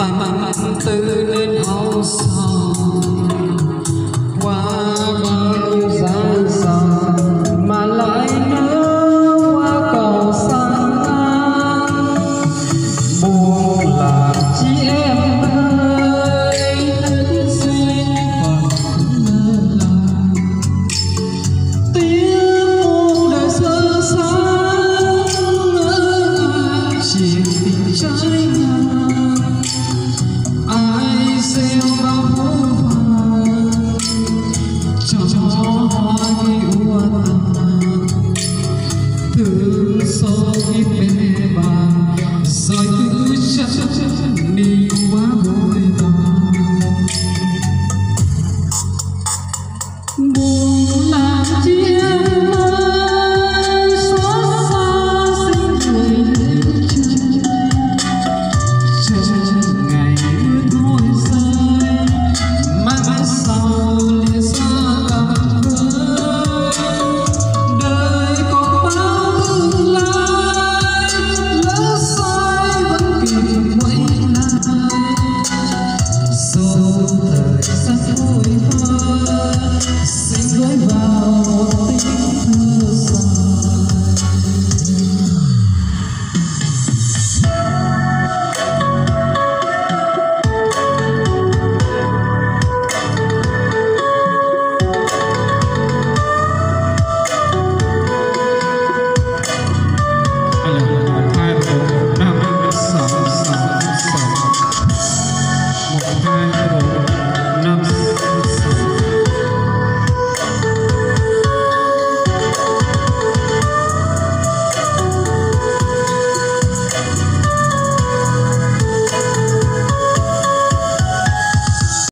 tầm tư nên hao sâu So kín bên em bàn